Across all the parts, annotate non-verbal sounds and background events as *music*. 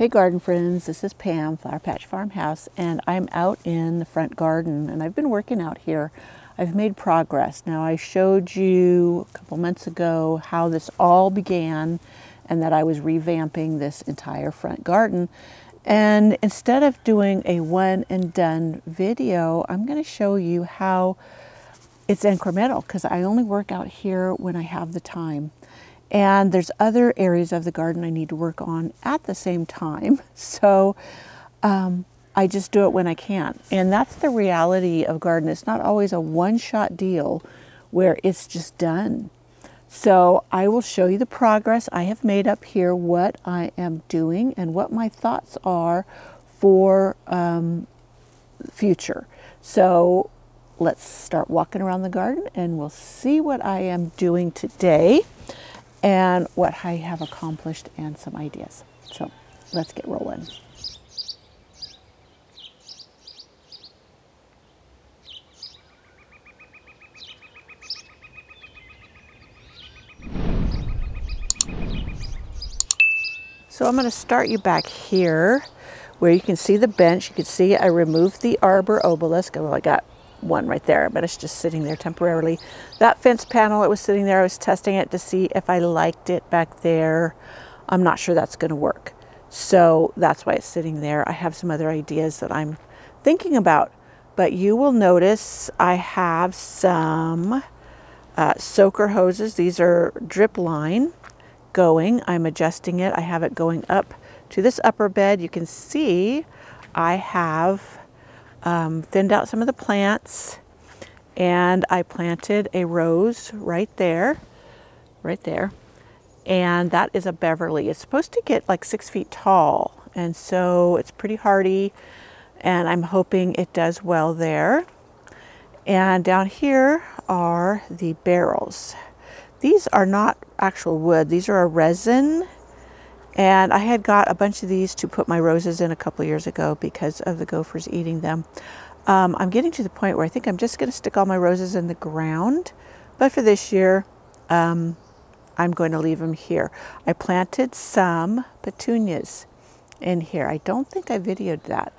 Hey garden friends, this is Pam, Flower Patch Farmhouse, and I'm out in the front garden and I've been working out here. I've made progress. Now I showed you a couple months ago how this all began and that I was revamping this entire front garden. And instead of doing a one and done video, I'm going to show you how it's incremental because I only work out here when I have the time. And there's other areas of the garden I need to work on at the same time. *laughs* So um, I just do it when I can. And that's the reality of garden. It's not always a one-shot deal where it's just done. So I will show you the progress I have made up here, what I am doing and what my thoughts are for um, future. So let's start walking around the garden and we'll see what I am doing today and what I have accomplished and some ideas. So let's get rolling. So I'm going to start you back here where you can see the bench. You can see I removed the arbor obelisk. Well, I got one right there, but it's just sitting there temporarily. That fence panel, it was sitting there. I was testing it to see if I liked it back there. I'm not sure that's going to work. So that's why it's sitting there. I have some other ideas that I'm thinking about. But you will notice I have some uh, soaker hoses. These are drip line going. I'm adjusting it. I have it going up to this upper bed. You can see I have um, thinned out some of the plants and I planted a rose right there, right there. And that is a Beverly. It's supposed to get like six feet tall. And so it's pretty hardy and I'm hoping it does well there. And down here are the barrels. These are not actual wood. These are a resin and I had got a bunch of these to put my roses in a couple years ago because of the gophers eating them. Um, I'm getting to the point where I think I'm just going to stick all my roses in the ground. But for this year, um, I'm going to leave them here. I planted some petunias in here. I don't think I videoed that,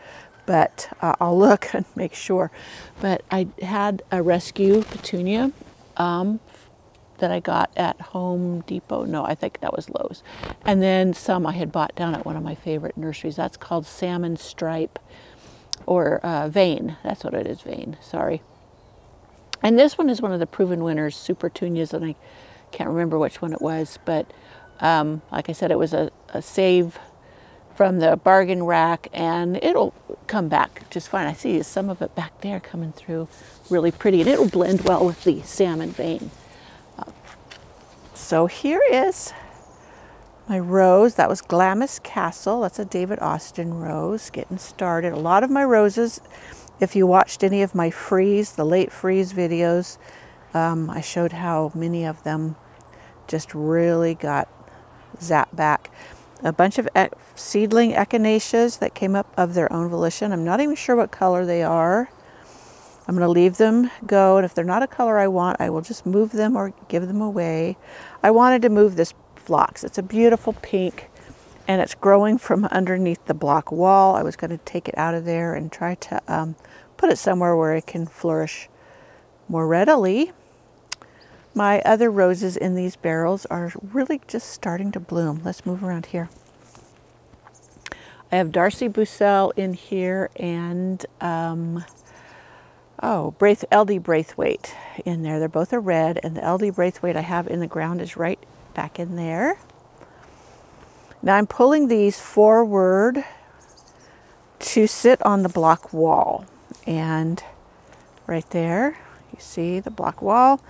but uh, I'll look *laughs* and make sure. But I had a rescue petunia um, that I got at Home Depot. No, I think that was Lowe's. And then some I had bought down at one of my favorite nurseries. That's called Salmon Stripe or uh, Vein. That's what it is, Vein. Sorry. And this one is one of the proven winners, Supertunias, and I can't remember which one it was, but um, like I said, it was a, a save from the bargain rack and it'll come back just fine. I see some of it back there coming through really pretty and it'll blend well with the salmon vein. So here is my rose. That was Glamis Castle. That's a David Austin rose getting started. A lot of my roses, if you watched any of my freeze, the late freeze videos, um, I showed how many of them just really got zapped back. A bunch of e seedling echinaceas that came up of their own volition. I'm not even sure what color they are. I'm going to leave them go, and if they're not a color I want, I will just move them or give them away. I wanted to move this phlox. It's a beautiful pink, and it's growing from underneath the block wall. I was going to take it out of there and try to um, put it somewhere where it can flourish more readily. My other roses in these barrels are really just starting to bloom. Let's move around here. I have Darcy Bussell in here and um, oh, Braith, LD Braithwaite in there. They're both a red, and the LD Braithwaite I have in the ground is right back in there. Now I'm pulling these forward to sit on the block wall. And right there, you see the block wall.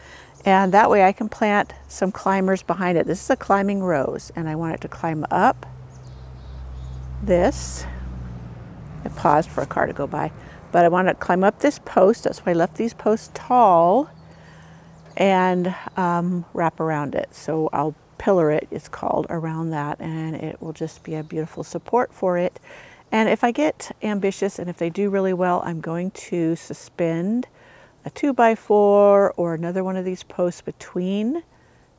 And that way I can plant some climbers behind it. This is a climbing rose, and I want it to climb up this. I paused for a car to go by. But I want to climb up this post. That's why I left these posts tall and um, wrap around it. So I'll pillar it, it's called, around that, and it will just be a beautiful support for it. And if I get ambitious and if they do really well, I'm going to suspend a two by four or another one of these posts between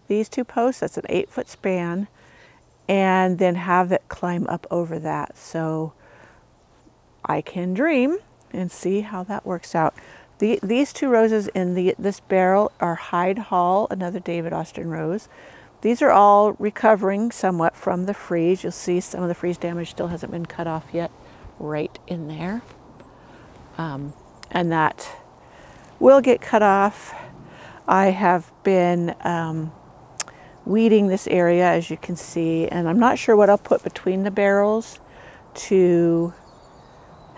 these two posts. That's an eight foot span. and then have it climb up over that. So I can dream and see how that works out. The, these two roses in the, this barrel are Hyde Hall, another David Austin rose. These are all recovering somewhat from the freeze. You'll see some of the freeze damage still hasn't been cut off yet right in there. Um, and that will get cut off. I have been um, weeding this area as you can see and I'm not sure what I'll put between the barrels to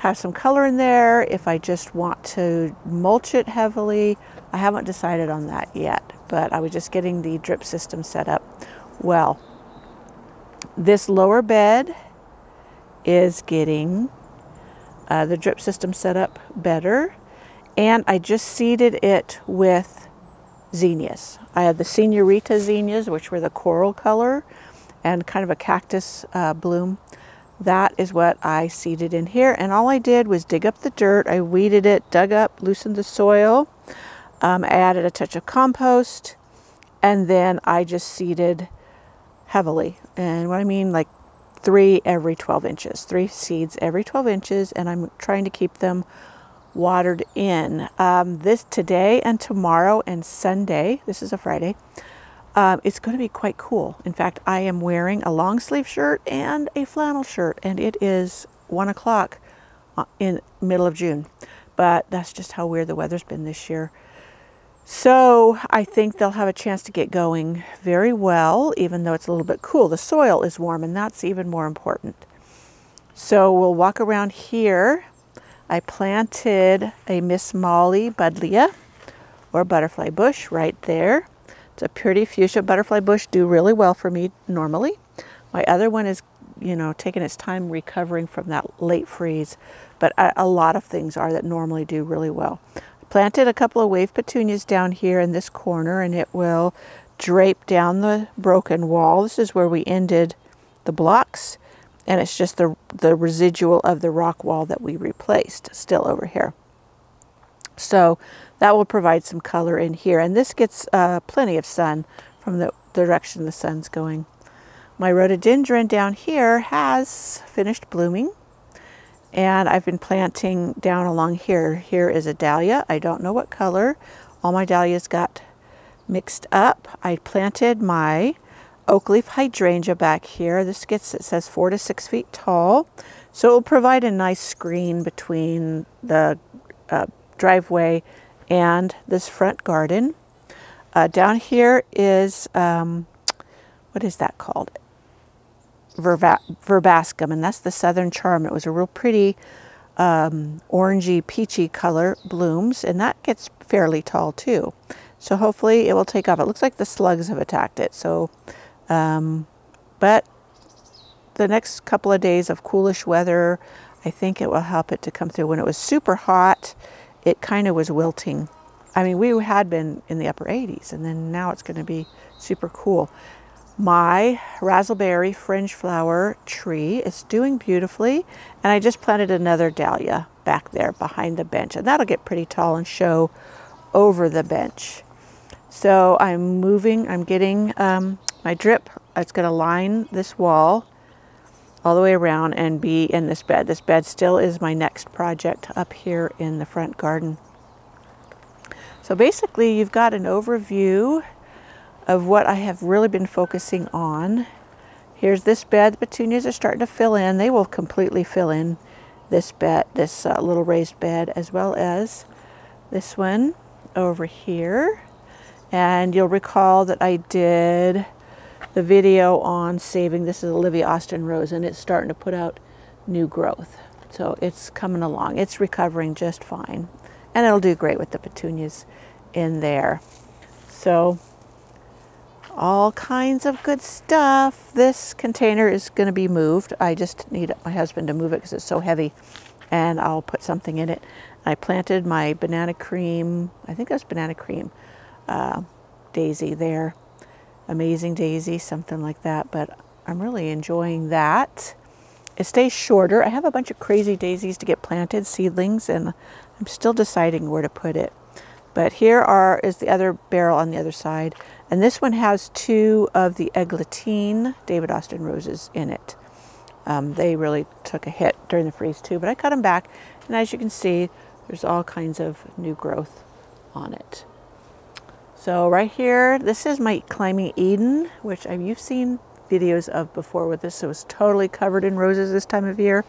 have some color in there if I just want to mulch it heavily I haven't decided on that yet but I was just getting the drip system set up well this lower bed is getting uh, the drip system set up better and I just seeded it with zinnias. I had the Senorita zinnias, which were the coral color and kind of a cactus uh, bloom. That is what I seeded in here. And all I did was dig up the dirt. I weeded it, dug up, loosened the soil. Um, I added a touch of compost. And then I just seeded heavily. And what I mean, like three every 12 inches, three seeds every 12 inches. And I'm trying to keep them watered in. Um, this today and tomorrow and Sunday, this is a Friday, um, it's going to be quite cool. In fact, I am wearing a long sleeve shirt and a flannel shirt, and it is one o'clock uh, in middle of June. But that's just how weird the weather's been this year. So I think they'll have a chance to get going very well, even though it's a little bit cool. The soil is warm, and that's even more important. So we'll walk around here I planted a Miss Molly buddleia or butterfly bush right there. It's a pretty fuchsia butterfly bush, do really well for me normally. My other one is, you know, taking its time recovering from that late freeze, but a, a lot of things are that normally do really well. I planted a couple of wave petunias down here in this corner and it will drape down the broken wall. This is where we ended the blocks and it's just the, the residual of the rock wall that we replaced still over here. So that will provide some color in here. And this gets uh, plenty of sun from the direction the sun's going. My rhododendron down here has finished blooming. And I've been planting down along here. Here is a dahlia. I don't know what color. All my dahlias got mixed up. I planted my oak leaf hydrangea back here. This gets, it says four to six feet tall. So it will provide a nice screen between the uh, driveway and this front garden. Uh, down here is, um, what is that called? Verba verbascum, and that's the southern charm. It was a real pretty um, orangey, peachy color blooms, and that gets fairly tall too. So hopefully it will take off. It looks like the slugs have attacked it. So um, but the next couple of days of coolish weather, I think it will help it to come through. When it was super hot, it kind of was wilting. I mean, we had been in the upper 80s, and then now it's going to be super cool. My razzleberry fringe flower tree is doing beautifully, and I just planted another dahlia back there behind the bench, and that'll get pretty tall and show over the bench. So I'm moving, I'm getting um, my drip, it's going to line this wall all the way around and be in this bed. This bed still is my next project up here in the front garden. So basically you've got an overview of what I have really been focusing on. Here's this bed. The petunias are starting to fill in. They will completely fill in this bed, this uh, little raised bed, as well as this one over here. And you'll recall that I did the video on saving. This is Olivia Austin Rose, and it's starting to put out new growth. So it's coming along. It's recovering just fine. And it'll do great with the petunias in there. So all kinds of good stuff. This container is going to be moved. I just need my husband to move it because it's so heavy. And I'll put something in it. I planted my banana cream, I think that's banana cream, uh, daisy there Amazing Daisy, something like that, but I'm really enjoying that. It stays shorter. I have a bunch of crazy daisies to get planted, seedlings, and I'm still deciding where to put it. But here are is the other barrel on the other side. And this one has two of the Eglantyne David Austin roses in it. Um, they really took a hit during the freeze too, but I cut them back. And as you can see, there's all kinds of new growth on it. So right here, this is my climbing Eden, which I've, you've seen videos of before with this. It was totally covered in roses this time of year.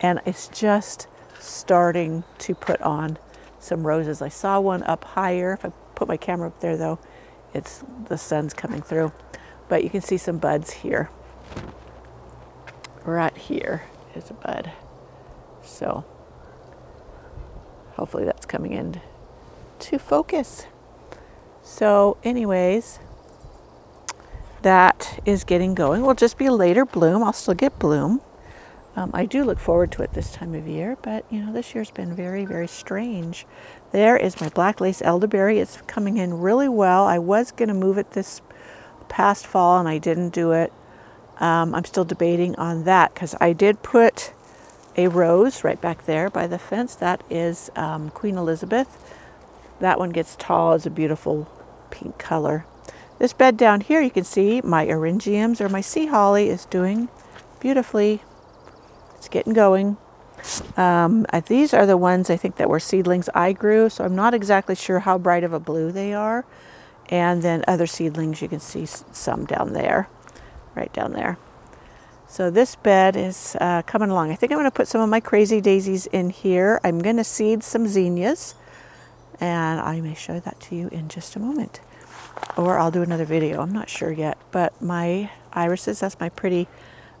And it's just starting to put on some roses. I saw one up higher. If I put my camera up there though, it's the sun's coming through. But you can see some buds here. Right here is a bud. So hopefully that's coming in to focus. So anyways, that is getting going. Will just be a later bloom. I'll still get bloom. Um, I do look forward to it this time of year, but you know, this year's been very, very strange. There is my black lace elderberry. It's coming in really well. I was going to move it this past fall and I didn't do it. Um, I'm still debating on that because I did put a rose right back there by the fence. That is um, Queen Elizabeth. That one gets tall as a beautiful pink color. This bed down here, you can see my eryngiums or my sea holly is doing beautifully. It's getting going. Um, these are the ones I think that were seedlings I grew, so I'm not exactly sure how bright of a blue they are. And then other seedlings, you can see some down there, right down there. So this bed is uh, coming along. I think I'm going to put some of my crazy daisies in here. I'm going to seed some zinnias, and I may show that to you in just a moment or I'll do another video. I'm not sure yet. But my irises, that's my pretty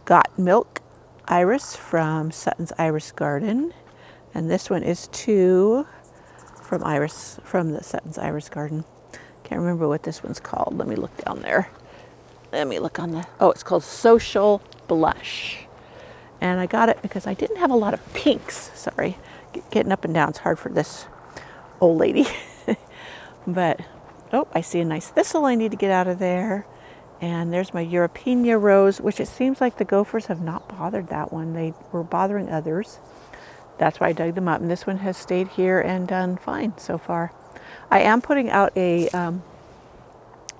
Got Milk iris from Sutton's Iris Garden. And this one is two from Iris from the Sutton's Iris Garden. Can't remember what this one's called. Let me look down there. Let me look on the, oh, it's called Social Blush. And I got it because I didn't have a lot of pinks. Sorry, getting up and down is hard for this old lady. *laughs* but Oh, I see a nice thistle I need to get out of there. And there's my Europeana rose, which it seems like the gophers have not bothered that one. They were bothering others. That's why I dug them up. And this one has stayed here and done fine so far. I am putting out a um,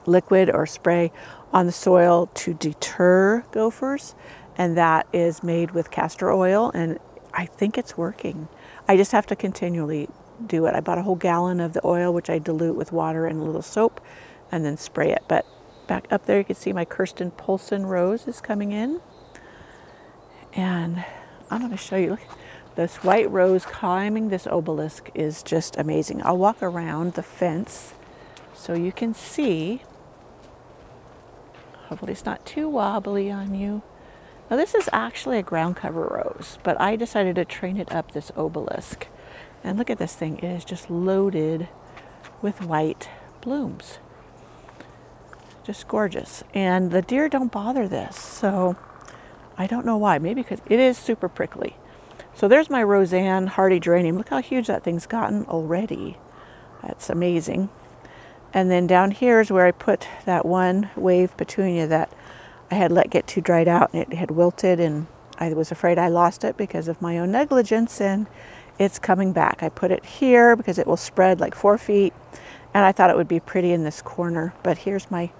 liquid or spray on the soil to deter gophers. And that is made with castor oil. And I think it's working. I just have to continually do it. I bought a whole gallon of the oil, which I dilute with water and a little soap, and then spray it. But back up there, you can see my Kirsten Poulsen rose is coming in. And I'm going to show you, look, this white rose climbing this obelisk is just amazing. I'll walk around the fence so you can see. Hopefully it's not too wobbly on you. Now this is actually a ground cover rose, but I decided to train it up this obelisk. And look at this thing, it is just loaded with white blooms. Just gorgeous. And the deer don't bother this, so I don't know why. Maybe because it is super prickly. So there's my Rozanne hardy geranium. Look how huge that thing's gotten already. That's amazing. And then down here is where I put that one wave petunia that I had let get too dried out and it had wilted and I was afraid I lost it because of my own negligence and it's coming back. I put it here because it will spread like four feet and I thought it would be pretty in this corner. But here's my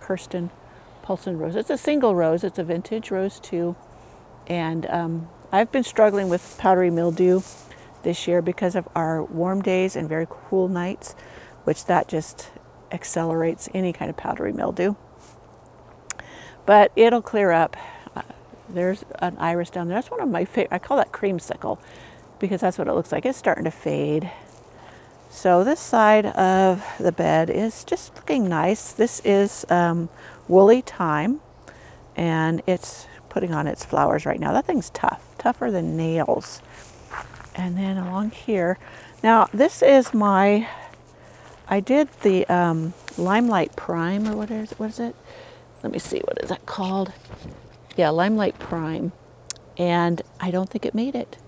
Kirsten Poulsen rose. It's a single rose. It's a vintage rose too. And um, I've been struggling with powdery mildew this year because of our warm days and very cool nights, which that just accelerates any kind of powdery mildew. But it'll clear up. Uh, there's an iris down there. That's one of my favorite. I call that creamsicle because that's what it looks like. It's starting to fade. So this side of the bed is just looking nice. This is um, woolly thyme and it's putting on its flowers right now. That thing's tough, tougher than nails. And then along here, now this is my, I did the um, Limelight Prime or what is it? What is it? Let me see, what is that called? Yeah, Limelight Prime. And I don't think it made it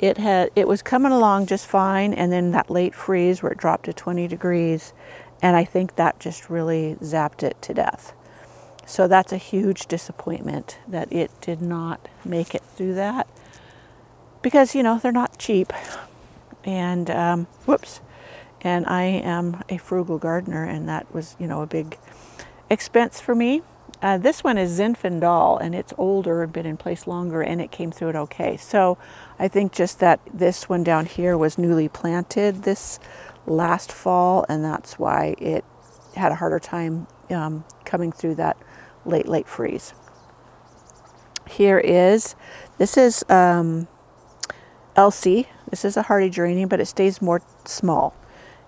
it had it was coming along just fine and then that late freeze where it dropped to 20 degrees and I think that just really zapped it to death. So that's a huge disappointment that it did not make it through that because you know they're not cheap and um, whoops And I am a frugal gardener, and that was, you know, a big expense for me. Uh, this one is Zinfin Doll, and it's older and been in place longer, and it came through it okay. So I think just that this one down here was newly planted this last fall, and that's why it had a harder time um, coming through that late, late freeze. Here is, this is um, Elsie. This is a hardy geranium, but it stays more small.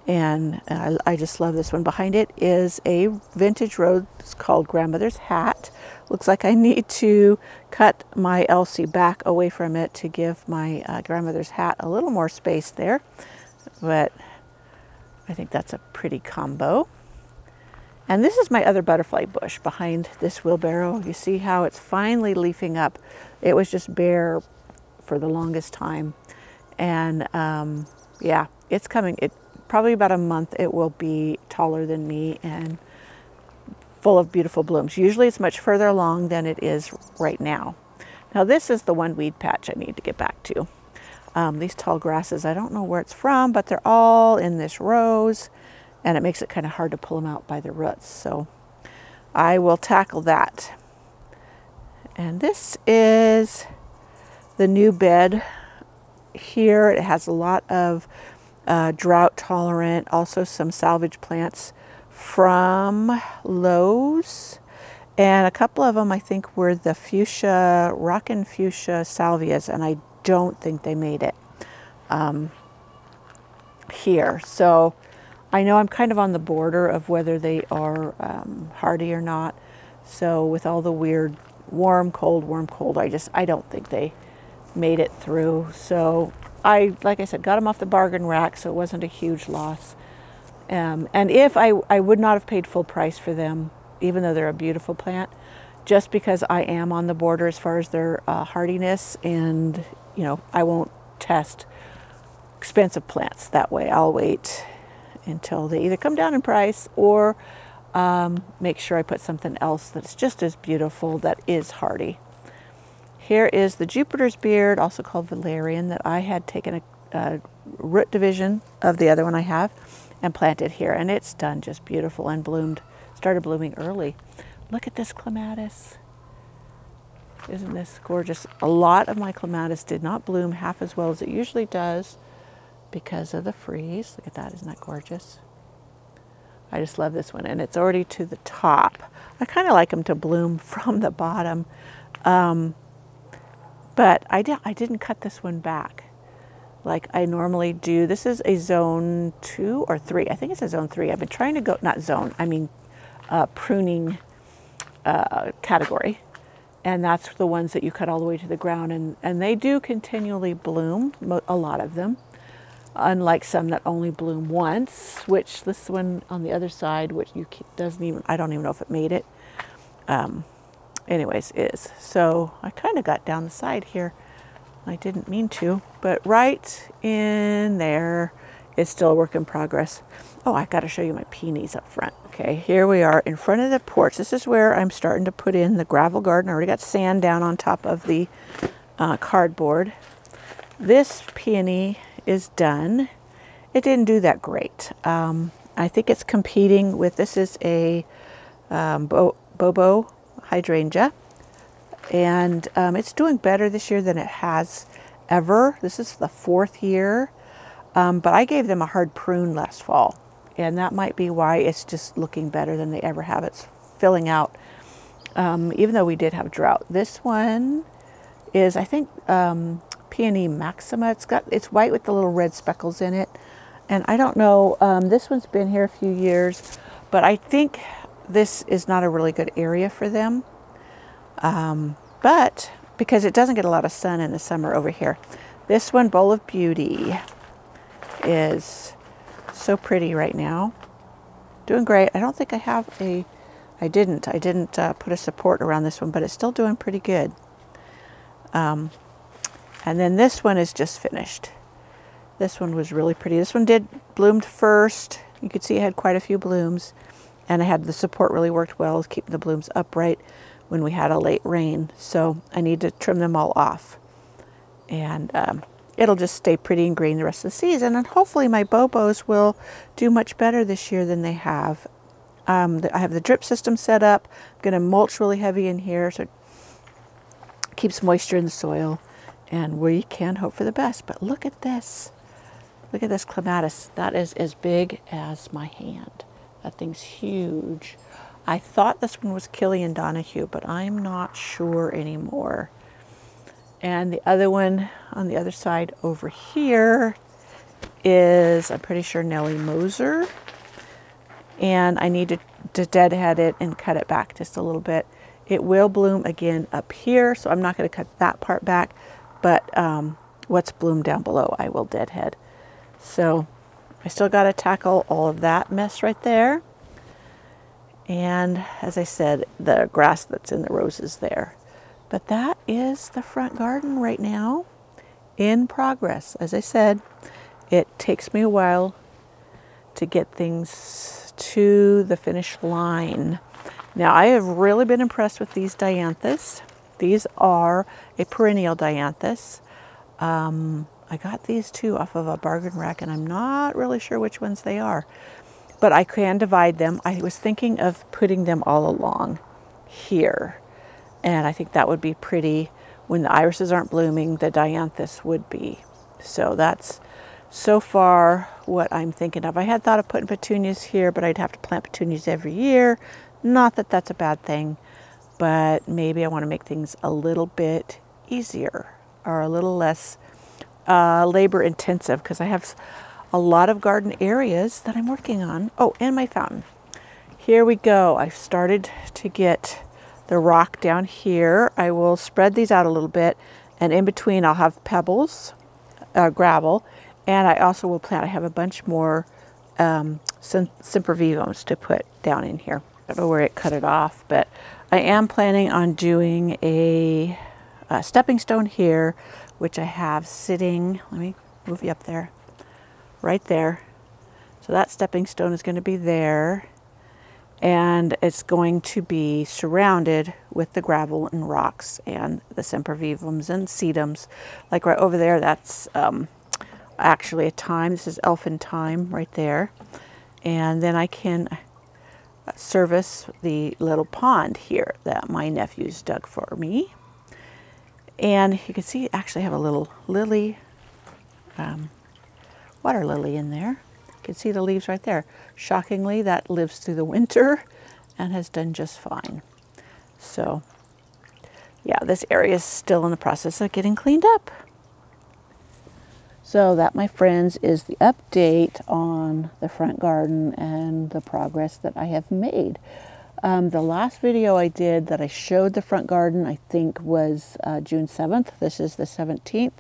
And I, I, just love this one. Behind it is a vintage rose called Grandmother's Hat. Looks like I need to cut my Elsie back away from it to give my uh, grandmother's hat a little more space there. But I think that's a pretty combo. And this is my other butterfly bush behind this wheelbarrow. You see how it's finally leafing up. It was just bare for the longest time. And um, yeah, it's coming. It probably about a month it will be taller than me and full of beautiful blooms. Usually it's much further along than it is right now. Now this is the one weed patch I need to get back to. Um, these tall grasses, I don't know where it's from, but they're all in this rose and it makes it kind of hard to pull them out by the roots. So I will tackle that. And this is the new bed here. It has a lot of uh, drought tolerant, also some salvage plants from Lowe's. And a couple of them I think were the fuchsia, rockin' fuchsia salvias, and I don't think they made it um, here. So I know I'm kind of on the border of whether they are um, hardy or not. So with all the weird warm, cold, warm, cold, I just, I don't think they made it through. So I, like I said, got them off the bargain rack, so it wasn't a huge loss. Um, and if I, I would not have paid full price for them, even though they're a beautiful plant, just because I am on the border as far as their uh, hardiness, and you know, I won't test expensive plants that way. I'll wait until they either come down in price or um, make sure I put something else that's just as beautiful that is hardy. Here is the Jupiter's beard, also called valerian, that I had taken a, a root division of the other one I have and planted here. And it's done just beautiful and bloomed, started blooming early. Look at this clematis. Isn't this gorgeous? A lot of my clematis did not bloom half as well as it usually does because of the freeze. Look at that, isn't that gorgeous? I just love this one, and it's already to the top. I kind of like them to bloom *laughs* from the bottom. Um, but I, di I didn't cut this one back like I normally do. This is a zone two or three. I think it's a zone three. I've been trying to go, not zone, I mean uh, pruning uh, category. And that's the ones that you cut all the way to the ground. And, and they do continually bloom, a lot of them, unlike some that only bloom once, which this one on the other side, which you doesn't even, I don't even know if it made it. Um, anyways, is. So I kind of got down the side here. I didn't mean to, but right in there is still a work in progress. Oh, I got to show you my peonies up front. Okay, here we are in front of the porch. This is where I'm starting to put in the gravel garden. I already got sand down on top of the uh, cardboard. This peony is done. It didn't do that great. Um, I think it's competing with, this is a um, Bo Bobo hydrangea. And um, it's doing better this year than it has ever. This is the fourth year. Um, but I gave them a hard prune last fall. And that might be why it's just looking better than they ever have. It's filling out, um, even though we did have drought. This one is, I think, um, Peony Maxima. It's got it's white with the little red speckles in it. And I don't know, um, this one's been here a few years, but I think this is not a really good area for them. Um, but because it doesn't get a lot of sun in the summer over here. This one, Bowl of Beauty, is so pretty right now. Doing great. I don't think I have a, I didn't, I didn't uh, put a support around this one, but it's still doing pretty good. Um, and then this one is just finished. This one was really pretty. This one did bloomed first. You could see it had quite a few blooms and I had the support really worked well, keeping the blooms upright when we had a late rain. So I need to trim them all off. And um, it'll just stay pretty and green the rest of the season. And hopefully my Bobos will do much better this year than they have. Um, I have the drip system set up. I'm going to mulch really heavy in here so it keeps moisture in the soil. And we can hope for the best. But look at this. Look at this clematis. That is as big as my hand. That thing's huge. I thought this one was Killian Donahue, but I'm not sure anymore. And the other one on the other side over here is, I'm pretty sure, Nelly Moser. And I need to, to deadhead it and cut it back just a little bit. It will bloom again up here, so I'm not going to cut that part back, but um, what's bloomed down below I will deadhead. So I still got to tackle all of that mess right there. And as I said, the grass that's in the roses there. But that is the front garden right now in progress. As I said, it takes me a while to get things to the finish line. Now, I have really been impressed with these dianthus. These are a perennial dianthus. Um, I got these two off of a bargain rack, and I'm not really sure which ones they are, but I can divide them. I was thinking of putting them all along here and I think that would be pretty when the irises aren't blooming, the dianthus would be. So that's so far what I'm thinking of. I had thought of putting petunias here, but I'd have to plant petunias every year. Not that that's a bad thing, but maybe I want to make things a little bit easier or a little less uh, labor intensive because I have a lot of garden areas that I'm working on. Oh, and my fountain. Here we go. I've started to get the rock down here. I will spread these out a little bit and in between I'll have pebbles, uh, gravel, and I also will plant, I have a bunch more um, sempervivums to put down in here. I don't know where it cut it off, but I am planning on doing a, a stepping stone here, which I have sitting, let me move you up there, right there. So that stepping stone is going to be there and it's going to be surrounded with the gravel and rocks and the sempervivums and sedums. Like right over there, that's um, actually a thyme. This is elfin thyme right there. And then I can service the little pond here that my nephews dug for me. And you can see, actually have a little lily, um, water lily in there. You can see the leaves right there. Shockingly, that lives through the winter and has done just fine. So, yeah, this area is still in the process of getting cleaned up. So that, my friends, is the update on the front garden and the progress that I have made. Um, the last video I did that I showed the front garden, I think was uh, June 7th. This is the 17th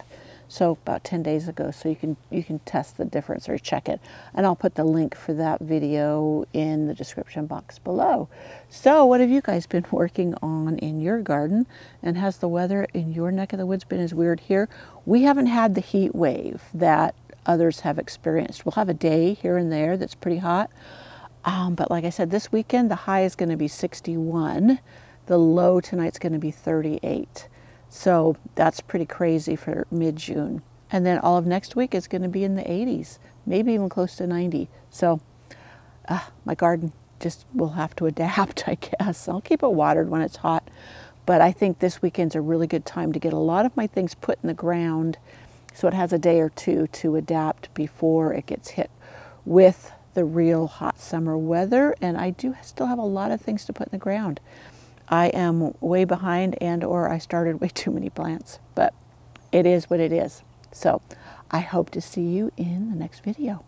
so about 10 days ago so you can you can test the difference or check it. And I'll put the link for that video in the description box below. So what have you guys been *laughs* working on in your garden? And has the weather in your neck of the woods been as weird here? We haven't had the heat wave that others have experienced. We'll have a day here and there that's pretty hot um, but like I said this weekend the high is going to be 61 the low tonight's going to be 38 so that's pretty crazy for mid June. And then all of next week is going to be in the 80s, maybe even close to 90. So uh, my garden just will have to *laughs* adapt, I guess. I'll keep it watered when it's hot. But I think this weekend's a really good time to get a lot of my things put in the ground so it has a day or two to adapt before it gets hit with the real hot summer weather. And I do still have a lot of things to put in the ground. I am way behind and or I started way *laughs* too many plants, but it is what it is. So I hope to see you in the next video.